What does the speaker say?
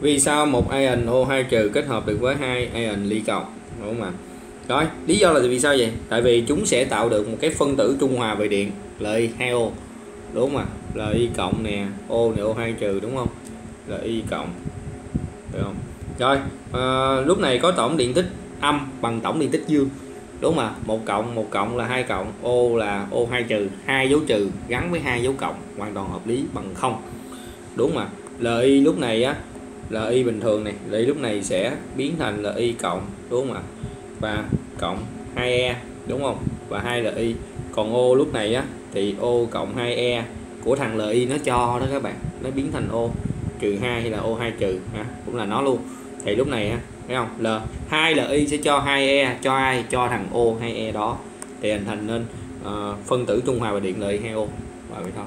vì sao một ion O2 trừ kết hợp được với hai ion ly cộng đúng không ạ? Rồi lý do là vì sao vậy? Tại vì chúng sẽ tạo được một cái phân tử trung hòa về điện lợi 2 o. Đúng không ạ? Là Y cộng nè O nè O2 trừ đúng không? Là Y cộng được không? Rồi à, lúc này có tổng điện tích âm bằng tổng điện tích dương. Đúng mà một cộng một cộng là hai cộng ô là ô hai trừ. Hai dấu trừ gắn với hai dấu cộng hoàn toàn hợp lý bằng không. Đúng mà lợi lúc này á là y bình thường này lợi lúc này sẽ biến thành là y cộng đúng không ạ? Và cộng 2e đúng không? Và hai là y còn ô lúc này á thì ô cộng 2e của thằng LI nó cho đó các bạn. Nó biến thành ô trừ 2 hay là ô 2 trừ ha? Cũng là nó luôn. Thì lúc này ha thấy không? L 2 LI sẽ cho 2e cho ai? Cho thằng O 2 e đó. Thì hình thành nên uh, phân tử trung hòa và điện lợi 2O và vậy thôi.